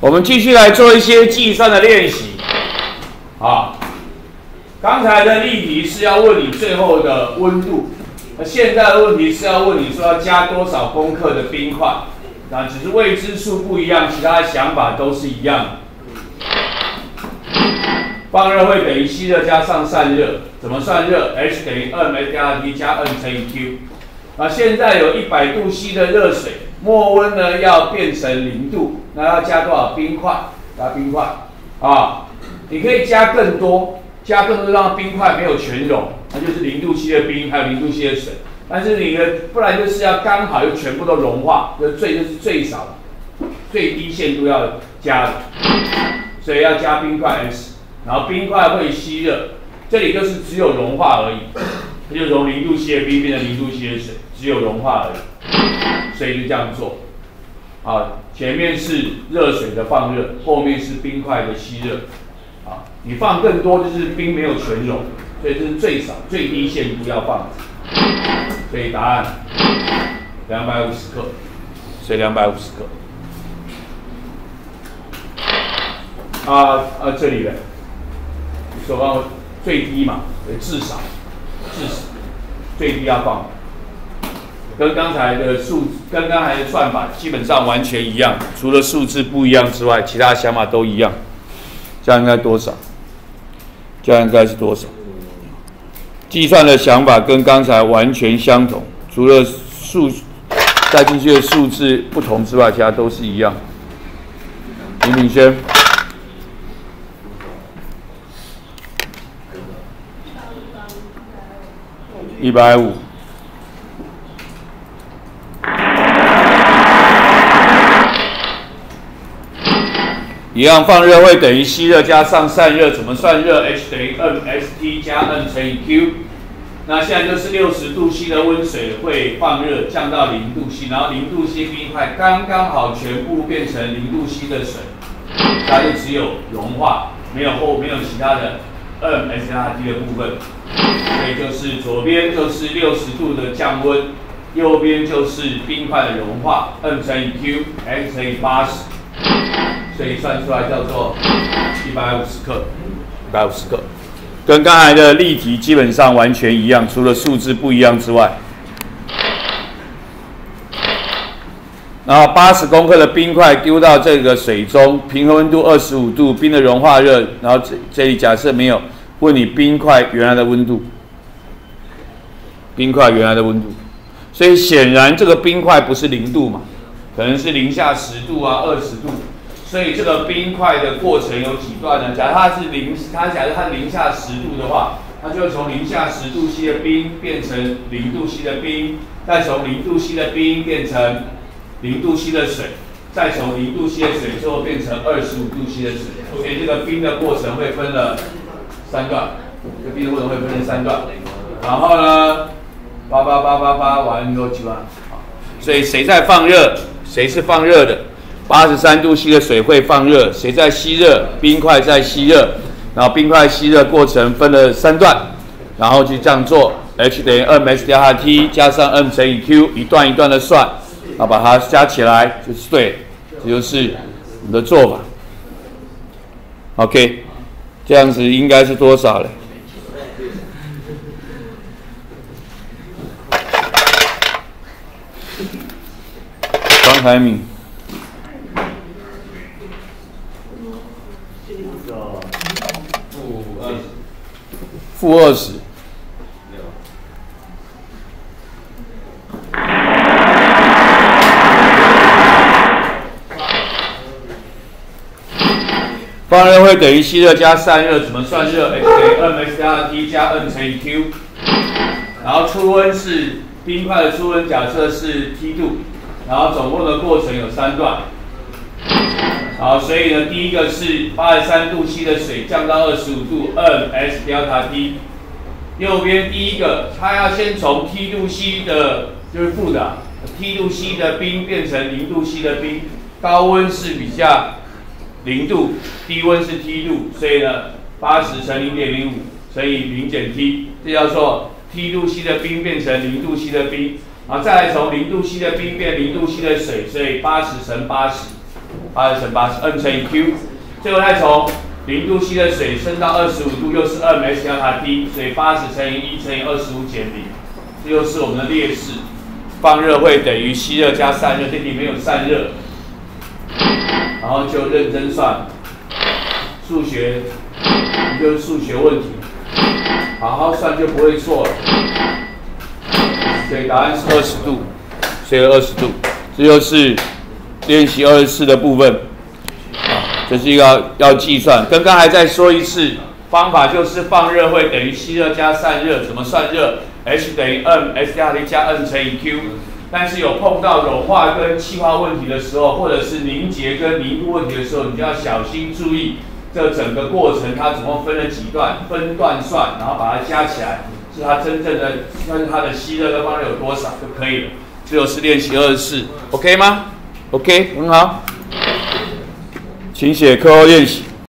我们继续来做一些计算的练习。啊，刚才的例题是要问你最后的温度，那现在的问题是要问你说要加多少公克的冰块，那只是未知数不一样，其他的想法都是一样。放热会等于吸热加上散热，怎么算热？H 等于 m S 加 T 加 N 乘以 Q。那现在有一百度 C 的热水，末温呢要变成零度，那要加多少冰块？加冰块啊，你可以加更多，加更多让冰块没有全融，那就是零度 C 的冰，还有零度 C 的水。但是你的不然就是要刚好又全部都融化，就最就是最少，最低限度要加的，所以要加冰块 S。然后冰块会吸热，这里就是只有融化而已，它就从零度 C 的冰变成零度 C 的水，只有融化而已，所以就这样做。啊，前面是热水的放热，后面是冰块的吸热。啊，你放更多就是冰没有全融，所以这是最少最低限度要放。所以答案两百五十克，所以两百五十克。啊啊，这里的。说到最低嘛，至少，至少最低要放，跟刚才的数，跟刚才的算法基本上完全一样，除了数字不一样之外，其他想法都一样。这样应该多少？这样应该是多少？计算的想法跟刚才完全相同，除了数带进去的数字不同之外，其他都是一样。林敏轩。一百五，一样放热会等于吸热加上散热，怎么算热？H 等于 m S T 加 N 乘以 Q。那现在就是六十度 C 的温水会放热降到零度 C，然后零度 C 冰块刚刚好全部变成零度 C 的水，它就只有融化，没有后没有其他的 m S 加 T 的部分。所以就是左边就是六十度的降温，右边就是冰块的融化，m 乘以 Q，x 乘以八十，所以算出来叫做一百五十克，一百五十克，跟刚才的例题基本上完全一样，除了数字不一样之外。然后八十公克的冰块丢到这个水中，平衡温度二十五度，冰的融化热，然后这这里假设没有。问你冰块原来的温度，冰块原来的温度，所以显然这个冰块不是零度嘛，可能是零下十度啊，二十度，所以这个冰块的过程有几段呢？假如它是零，它假如它零下十度的话，它就会从零下十度 C 的冰变成零度 C 的冰，再从零度 C 的冰变成零度 C 的水，再从零度 C 的水最后变成二十五度 C 的水，所以这个冰的过程会分了。三段，这冰的过程会分成三段，然后呢，八八八八八完之后几万，所以谁在放热，谁是放热的，八十三度 C 的水会放热，谁在吸热，冰块在吸热，然后冰块吸热过程分了三段，然后就这样做，H 等于 m S 加上 T 加上 m 乘以 Q，一段一段的算，然后把它加起来就是对，这就是我们的做法，OK。这样子应该是多少嘞？张海敏，负二十，负二十。放热会等于吸热加散热，怎么算热？H 等于 m S 加 T 加 N 乘以 Q。然后出温是冰块的出温，假设是 T 度，然后总共的过程有三段。好，所以呢，第一个是八十三度 C 的水降到二十五度，m S delta T。右边第一个，它要先从 T 度 C 的，就是负的 T 度 C 的冰变成零度 C 的冰，高温是比较。零度，低温是 T 度，所以呢，八十乘零点零五乘以零减 T，这叫做 T 度 C 的冰变成零度 C 的冰，然后再来从零度 C 的冰变零度 C 的水，所以八十乘八十，八十乘八十，m 乘以 Q，最后再从零度 C 的水升到二十五度，又是 m S 要它 D，所以八十乘以一乘以二十五减零，这又是我们的列式。放热会等于吸热加散热，这里没有散热，然后就认真算，数学就是数学问题，好好算就不会错了。所以答案是二十度，所以二十度，这就是练习二十次的部分。这是一个要计算，跟刚才再说一次，方法就是放热会等于吸热加散热，怎么算热？H 等于 m S 加 D 加 N 乘以 Q。但是有碰到融化跟气化问题的时候，或者是凝结跟凝固问题的时候，你就要小心注意这整个过程它总共分了几段，分段算，然后把它加起来，是它真正的，看它的吸热跟放热有多少就可以了。这就是练习二十四，OK 吗？OK，很好。请写课后练习。